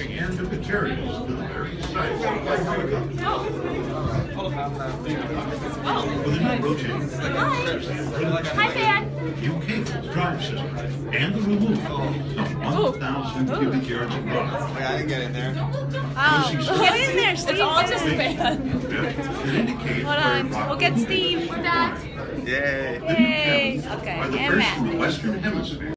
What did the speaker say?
and the materials to the various sites. With a new rotating Hi, fan. new cables, drive system, and the removal of 1,000 cubic yards of rock. Oh, Wait, I didn't get in there. Oh, get in there, Steve. It's all just fan. That indicates Hold on. We'll get Steve. We're back. Yay. Yay. Okay, and Matt. the Western Hemisphere